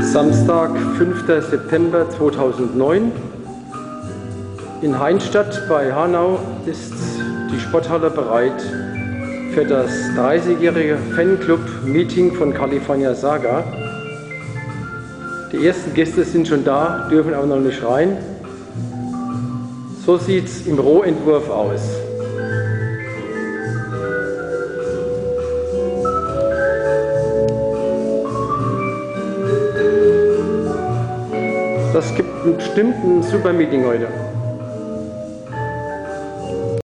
Samstag, 5. September 2009. In Heinstadt bei Hanau ist die Sporthalle bereit für das 30-jährige Fanclub-Meeting von California Saga. Die ersten Gäste sind schon da, dürfen aber noch nicht rein. So sieht es im Rohentwurf aus. Das gibt bestimmt ein super Meeting heute.